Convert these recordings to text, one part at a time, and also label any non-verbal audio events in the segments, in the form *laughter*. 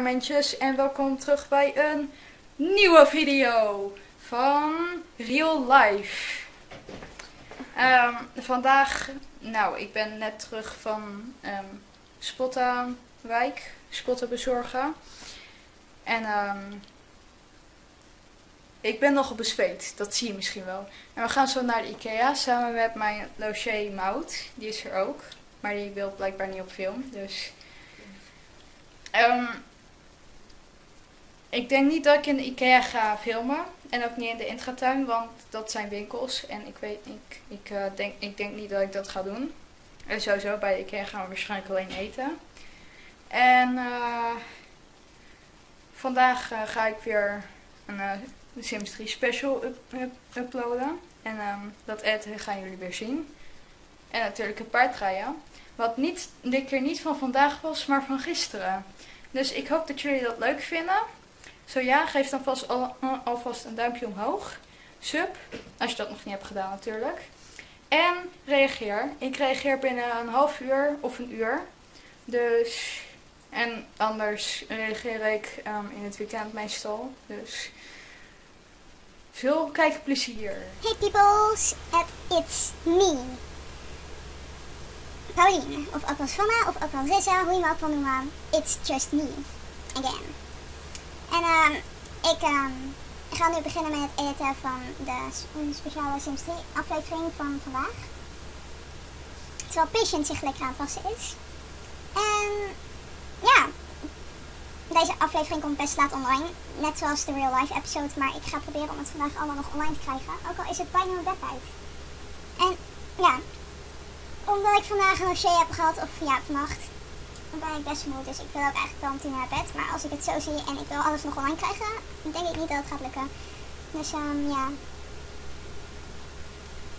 Momentjes en welkom terug bij een nieuwe video van Real Life. Ehm, vandaag, nou ik ben net terug van um, Spotta wijk, Spotta bezorgen. En um, ik ben nogal bezweet, dat zie je misschien wel. En we gaan zo naar de Ikea samen met mijn logier Mout, die is er ook. Maar die wil blijkbaar niet op film, dus... Um, ik denk niet dat ik in de Ikea ga filmen. En ook niet in de intratuin, want dat zijn winkels. En ik weet ik, ik, uh, denk, ik denk niet dat ik dat ga doen. En sowieso bij de Ikea gaan we waarschijnlijk alleen eten. En uh, vandaag uh, ga ik weer een Sims 3 special up, up, uploaden. En um, dat eten gaan jullie weer zien. En natuurlijk een paardrijden. Wat niet, dit keer niet van vandaag was, maar van gisteren. Dus ik hoop dat jullie dat leuk vinden. Zo ja, geef dan vast al, alvast een duimpje omhoog. Sub, als je dat nog niet hebt gedaan natuurlijk. En reageer. Ik reageer binnen een half uur of een uur. Dus, en anders reageer ik um, in het weekend meestal. Dus, veel kijkplezier. Hey peoples, it's me. Pauline, of Svanna, of Rissa, hoe je me ook wil noemen. It's just me. Again. En um, ik um, ga nu beginnen met het editen van de speciale Sims 3 aflevering van vandaag. Terwijl Patient zich lekker aan het wassen is. En ja, deze aflevering komt best laat online. Net zoals de real life episode. Maar ik ga proberen om het vandaag allemaal nog online te krijgen. Ook al is het bijna mijn bed uit. En ja, omdat ik vandaag een OC heb gehad, of ja, vannacht, dan ben ik best moe. Dus ik wil ook eigenlijk wel om tien naar bed. Maar als ik het zo zie en ik wil alles nog online krijgen, dan denk ik niet dat het gaat lukken. Dus um, ja.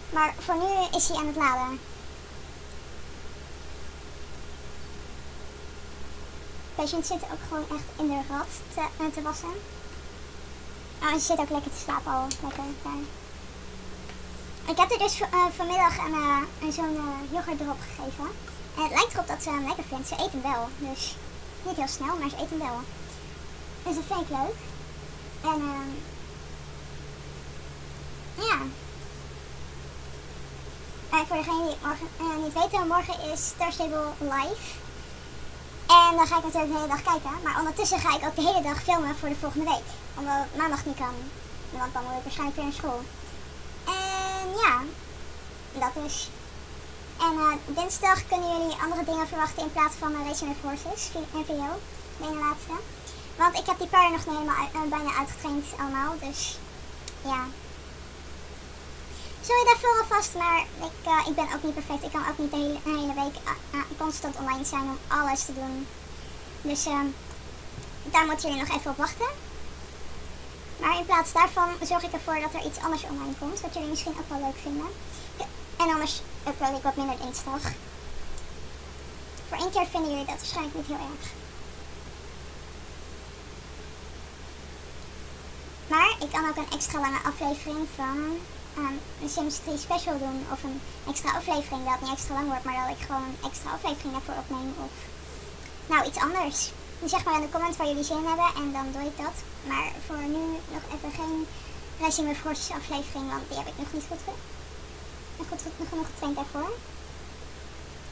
Maar voor nu is hij aan het laden. Patient zit ook gewoon echt in de rat te, uh, te wassen. Oh, en ze zit ook lekker te slapen al. Lekker. Ik heb er dus uh, vanmiddag een, een zo'n yoghurt erop gegeven. En het lijkt ze lekker vindt. Ze eet hem wel. Dus niet heel snel, maar ze eet hem wel. Dus dat vind ik leuk. En um, ja. En voor degene die het morgen, uh, niet weten, morgen is Starstable live. En dan ga ik natuurlijk de hele dag kijken. Maar ondertussen ga ik ook de hele dag filmen voor de volgende week. Omdat maandag niet kan. Want dan moet ik waarschijnlijk weer naar school. En ja, dat is. En uh, dinsdag kunnen jullie andere dingen verwachten in plaats van uh, Racing Forces, NVO, de ene laatste. Want ik heb die paarden nog niet helemaal uh, bijna uitgetraind allemaal, dus ja. Sorry daarvoor alvast, maar ik, uh, ik ben ook niet perfect. Ik kan ook niet de hele, de hele week constant online zijn om alles te doen. Dus uh, daar moeten jullie nog even op wachten. Maar in plaats daarvan zorg ik ervoor dat er iets anders online komt, wat jullie misschien ook wel leuk vinden. En anders upload ik wat minder dinsdag. Voor één keer vinden jullie dat waarschijnlijk niet heel erg. Maar ik kan ook een extra lange aflevering van um, een Sims 3 special doen. Of een extra aflevering dat niet extra lang wordt, maar dat ik gewoon een extra aflevering daarvoor opneem. Of nou iets anders. Dus zeg maar in de comments waar jullie zin in hebben en dan doe ik dat. Maar voor nu nog even geen Racing with Horses aflevering, want die heb ik nog niet goed gedaan nog goed, nog genoeg getraind daarvoor.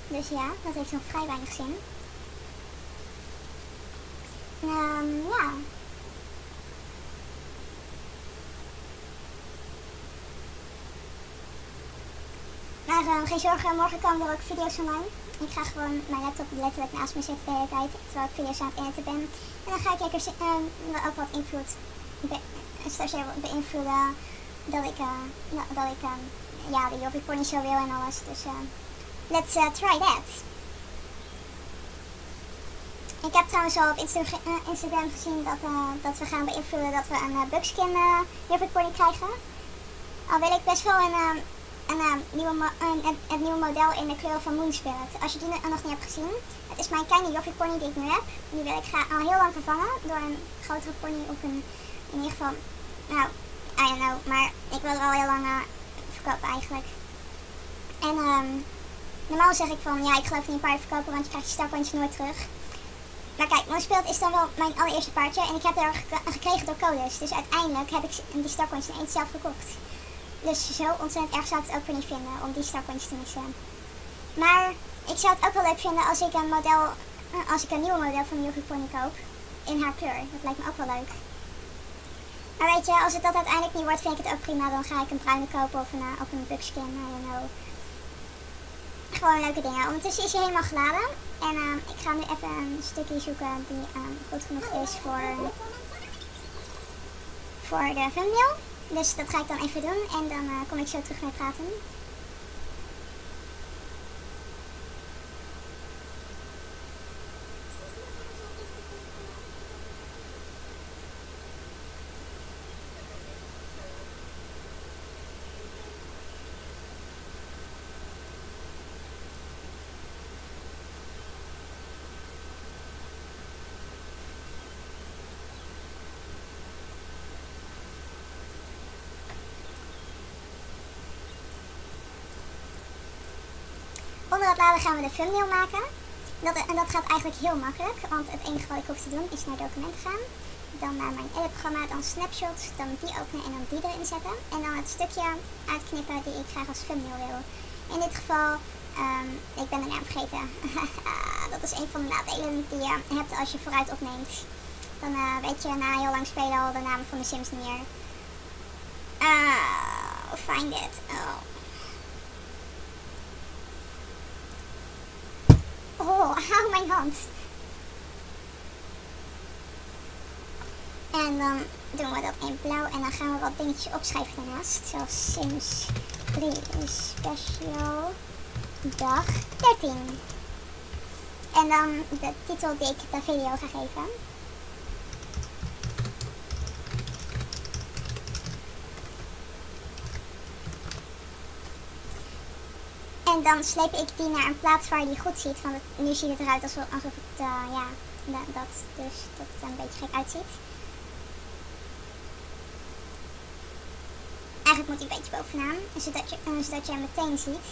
Dus ja, dat heeft nog vrij weinig zin. Um, ja. Maar um, geen zorgen, morgen komen er ook video's online. Ik ga gewoon mijn laptop letterlijk naast me zetten de hele tijd, terwijl ik video's aan het editen ben. En dan ga ik lekker um, ook wat invloed, be beïnvloeden dat ik, uh, dat ik ja, de Pony Show wil en alles. Dus let's uh, try that. Ik heb trouwens al op uh, Instagram gezien dat, dat we gaan beïnvloeden dat we een uh, Bugskin uh, Pony krijgen. Al wil ik best wel een, een, nieuwe een, een, nieuwe model in de kleur van Moon Spirit. Als je die nog niet hebt gezien. Het is mijn kleine Jobbik Pony die ik nu heb. Die wil ik al heel lang vervangen door een grotere pony of een, in ieder geval, nou, I don't know. Maar ik wil er al heel lang eigenlijk. En um, normaal zeg ik van ja, ik geloof niet in paarden verkopen, want je krijgt je startpointjes nooit terug. maar kijk, mijn speelt is dan wel mijn allereerste paardje. En ik heb er gek- gekregen door codes. Dus uiteindelijk heb ik die starcoins ineens zelf gekocht. Dus zo ontzettend erg zou ik het ook weer niet vinden om die starcoins te missen. Maar ik zou het ook wel leuk vinden als ik een model, eh, als ik een nieuw model van Yuki Pony koop. In haar kleur. Dat lijkt me ook wel leuk. Maar weet je, als het dat uiteindelijk niet wordt, vind ik het ook prima. Dan ga ik een bruine kopen of een, uh, of een buckskin, I don't. Gewoon leuke dingen. Ondertussen is hij helemaal geladen. En uh, ik ga nu even een stukje zoeken die uh, goed genoeg is voor, voor de thumbnail. Dus dat ga ik dan even doen en dan uh, kom ik zo terug mee praten. Het laden gaan we de thumbnail maken. Dat, en dat gaat eigenlijk heel makkelijk, want het enige wat ik hoef te doen is naar documenten gaan. Dan naar mijn editprogramma, dan snapshot, dan die openen en dan die erin zetten. En dan het stukje uitknippen die ik graag als thumbnail wil. In dit geval, um, ik ben de naam vergeten. *laughs* dat is een van de nadelen die je hebt als je vooruit opneemt. Dan uh, weet je na heel lang spelen al de naam van de Sims niet meer. Uh, find it. Oh. Oh, hou mijn hand. En dan doen we dat in blauw en dan gaan we wat dingetjes opschrijven daarnaast. Zoals Sims 3 Special dag 13. En dan de titel die ik de video ga geven. En dan sleep ik die naar een plaats waar je goed ziet. Want het, nu ziet het eruit alsof, het, uh, ja, dat, dus, dat het een beetje gek uitziet. Eigenlijk moet hij een beetje bovenaan, zodat je, uh, zodat je hem meteen ziet.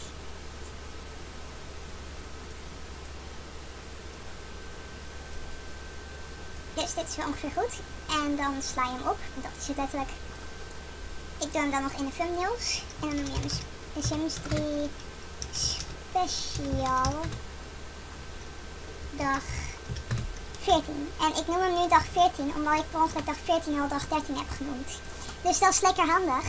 Dus dit is wel ongeveer goed. En dan sla je hem op. Dat is het letterlijk. Ik doe hem dan nog in de thumbnails. En dan noem je hem Sims 3 speciaal dag 14. En ik noem hem nu dag 14 omdat ik per ongeluk dag 14 al dag 13 heb genoemd. Dus dat is lekker handig.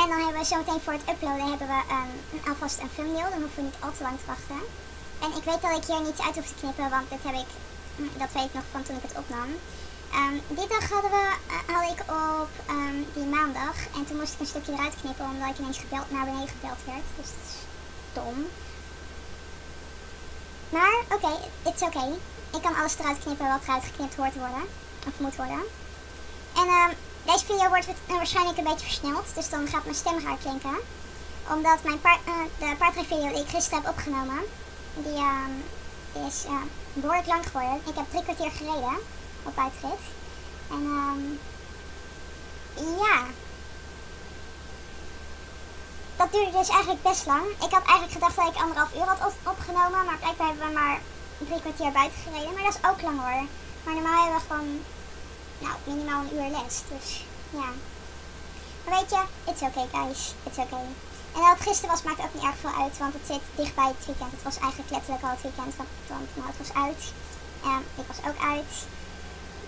En dan hebben we zometeen voor het uploaden hebben we um, alvast een thumbnail. Dan hoeven we niet al te lang te wachten. En ik weet dat ik hier niets uit hoef te knippen, want dit heb ik, dat weet ik nog van toen ik het opnam. Um, die dag hadden we, uh, had ik op um, die maandag. En toen moest ik een stukje eruit knippen omdat ik ineens gebeld, naar beneden gebeld werd. Dus dat is dom. Maar oké, it's oké. Ik kan alles eruit knippen wat eruit geknipt hoort te worden. Of moet worden. En uh, deze video wordt waarschijnlijk een beetje versneld. Dus dan gaat mijn stem raar klinken. Omdat mijn paard, uh, de paardrijvideo die ik gisteren heb opgenomen. Die, die is behoorlijk lang geworden. Ik heb drie kwartier gereden. Op buitenrit. En um, ja, dat duurde dus eigenlijk best lang. Ik had eigenlijk gedacht dat ik anderhalf uur had opgenomen, maar blijkbaar hebben we maar drie kwartier buiten gereden. Maar dat is ook lang hoor. Maar normaal hebben we gewoon, nou, minimaal een uur les. Dus ja. Maar weet je, it's okay guys, it's okay. En dat het gisteren was maakt ook niet erg veel uit, want het zit dichtbij het weekend. Het was eigenlijk letterlijk al het weekend, want, want nou, het was uit. Um, ik was ook uit.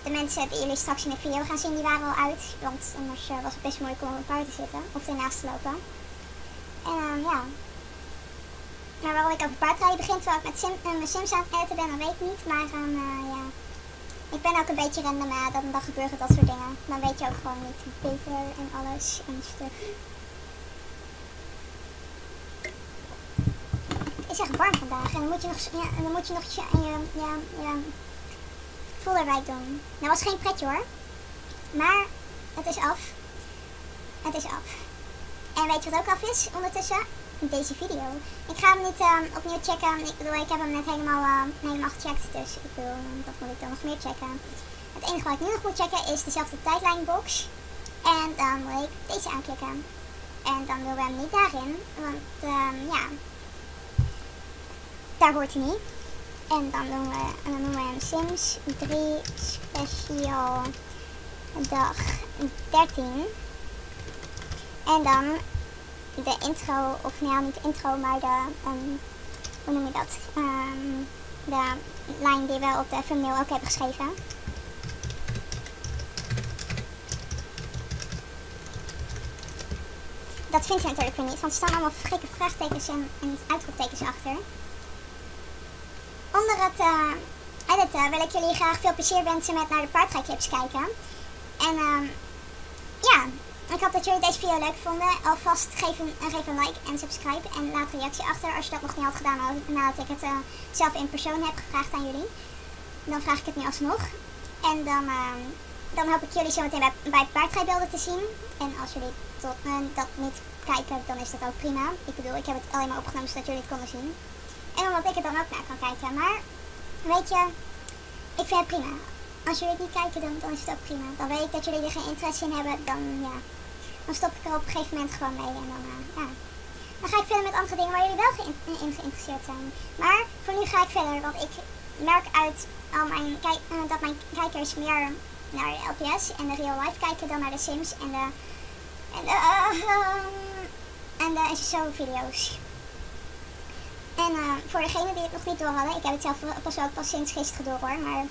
De mensen die jullie straks in de video gaan zien, die waren al uit. Want anders uh, was het best moeilijk om op een paard te zitten of ernaast te lopen. En ja. Maar waarom ik over paardrijden begin terwijl ik met sim, uh, mijn Sims aan het eten ben, dat weet ik niet. Maar um, uh, ja. Ik ben ook een beetje random, uh, dan, dan gebeuren dat soort dingen. Dan weet je ook gewoon niet beter en alles en stuk. Het is echt warm vandaag en dan moet je nog, ja, dan moet je nog je, ja, ja, ja, voelerwijk doen. Dat was geen pretje hoor. Maar het is af. Het is af. En weet je wat ook af is ondertussen? Deze video. Ik ga hem niet um, opnieuw checken. Ik bedoel, ik heb hem net helemaal, uh, helemaal gecheckt. Dus ik bedoel, dat moet ik dan nog meer checken. Het enige wat ik nu nog moet checken is dezelfde tijdlijnbox. En dan moet ik deze aanklikken. En dan doen we hem niet daarin. Want um, ja, daar hoort hij niet. En dan doen we, dan noemen we hem Sims 3 Special dag 13. En dan de intro, of nou niet de intro, maar de, um, hoe noem je dat? Um, de lijn die we op de thumbnail ook hebben geschreven. Dat vindt je natuurlijk weer niet, want er staan allemaal gekke vraagtekens en, en uitroeptekens achter. Onder het uh, editen wil ik jullie graag veel plezier wensen met naar de paardrijclips kijken. En um, ja, ik hoop dat jullie deze video leuk vonden. Alvast geef een, geef een like en subscribe en laat een reactie achter als je dat nog niet had gedaan nadat ik het uh, zelf in persoon heb gevraagd aan jullie. Dan vraag ik het nu alsnog. En dan, uh, dan hoop ik jullie zo meteen bij, bij paardrijbeelden te zien. En als jullie tot, uh, dat niet kijken, dan is dat ook prima. Ik bedoel, ik heb het alleen maar opgenomen zodat jullie het konden zien. En omdat ik er dan ook naar kan kijken. Maar weet je, ik vind het prima. Als jullie het niet kijken, dan, dan is het ook prima. Dan weet ik dat jullie er geen interesse in hebben. Dan, ja, dan stop ik er op een gegeven moment gewoon mee. En dan, uh, ja. dan ga ik verder met andere dingen waar jullie wel in geïnteresseerd zijn. Maar voor nu ga ik verder. Want ik merk uit al mijn uh, dat mijn kijkers meer naar de LPS en de real life kijken dan naar de Sims en de, en de, *laughs* en de SSO video's. En uh, voor degenen die het nog niet door hadden, ik heb het zelf pas ook pas sinds gisteren door hoor, maar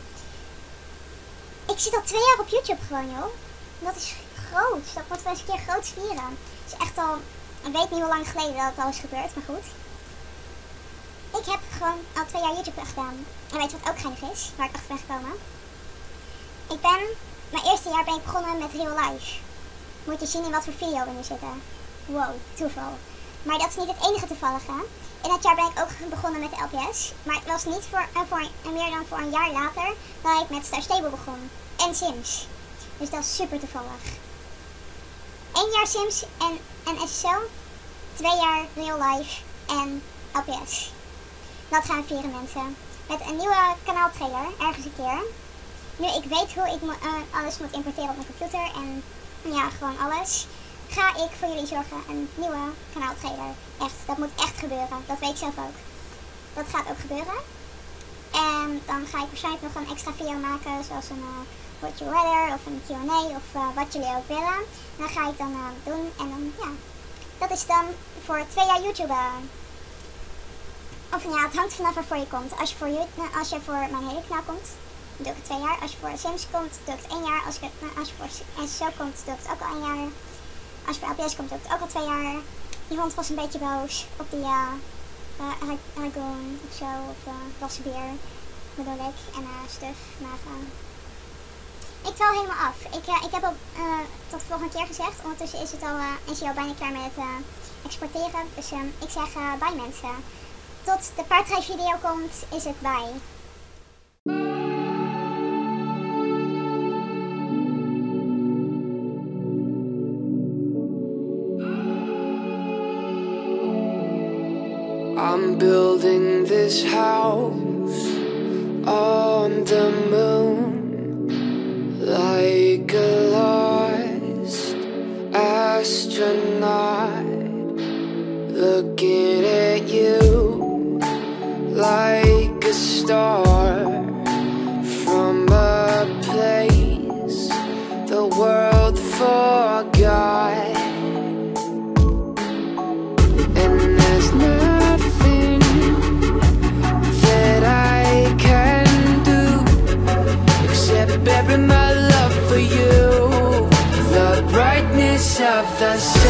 ik zit al twee jaar op YouTube gewoon joh. Dat is groot, dat moeten we eens een keer groot vieren. Het is echt al, ik weet niet hoe lang geleden dat het al is gebeurd, maar goed. Ik heb gewoon al twee jaar YouTube gedaan. En weet je wat ook geinig is, waar ik achter ben gekomen? Ik ben, mijn eerste jaar ben ik begonnen met real life. Moet je zien in wat voor video we nu zitten. Wow, toeval. Maar dat is niet het enige toevallige. In dat jaar ben ik ook begonnen met de LPS. Maar het was niet voor, uh, voor meer dan voor een jaar later dat ik met Star Stable begon. En Sims. Dus dat is super toevallig. Eén jaar Sims en, en SSL. Twee jaar Real Life en LPS. Dat gaan vieren mensen. Met een nieuwe kanaaltrailer, ergens een keer. Nu ik weet hoe ik uh, alles moet importeren op mijn computer en ja, gewoon alles ga ik voor jullie zorgen een nieuwe kanaaltrailer. Echt, dat moet echt gebeuren. Dat weet ik zelf ook. Dat gaat ook gebeuren. En dan ga ik waarschijnlijk nog een extra video maken, zoals een uh, What You Weather of een Q&A of uh, wat jullie ook willen. Dat ga ik dan uh, doen en dan, ja, dat is dan voor twee jaar YouTube. Of ja, het hangt vanaf waarvoor je komt. Als je voor, als je voor mijn hele kanaal komt, doe ik het twee jaar. Als je voor Sims komt, doe ik het één jaar. Als je, als je voor SSO komt, doe ik het ook al één jaar. Als je bij LPS komt, ook al twee jaar. Die hond was een beetje boos op die uh, of zo, of uh, wassenbeer bedoel ik, en uh, stuf. Maar ik tel helemaal af. Ik, ik heb al tot de volgende keer gezegd. Ondertussen is, het al, is hij al bijna klaar met het exporteren. Dus um, ik zeg bye mensen. Tot de paardrijvideo komt, is het bye. Building this house on the moon of the sun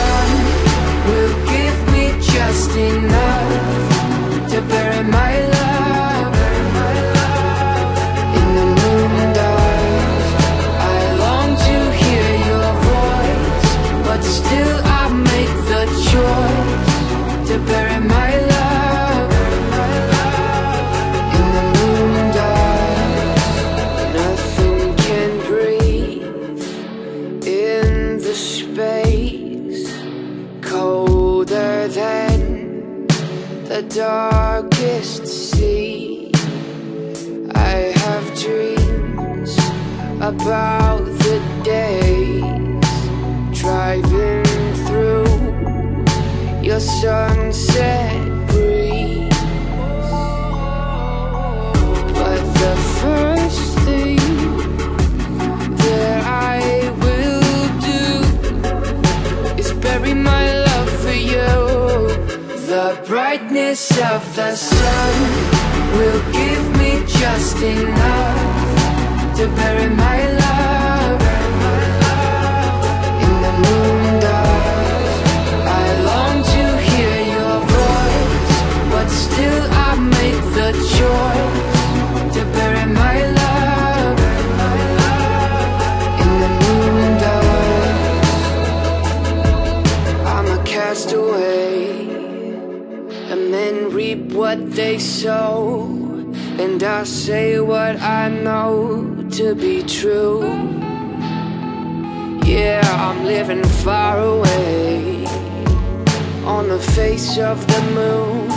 the darkest sea. I have dreams about the days driving through your sunset brightness of the sun will give me just enough to bury my they sow, and I say what I know to be true. Yeah, I'm living far away on the face of the moon.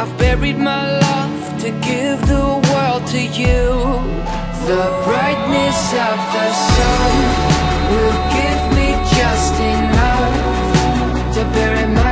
I've buried my love to give the world to you. The brightness of the sun will give me just enough to bury my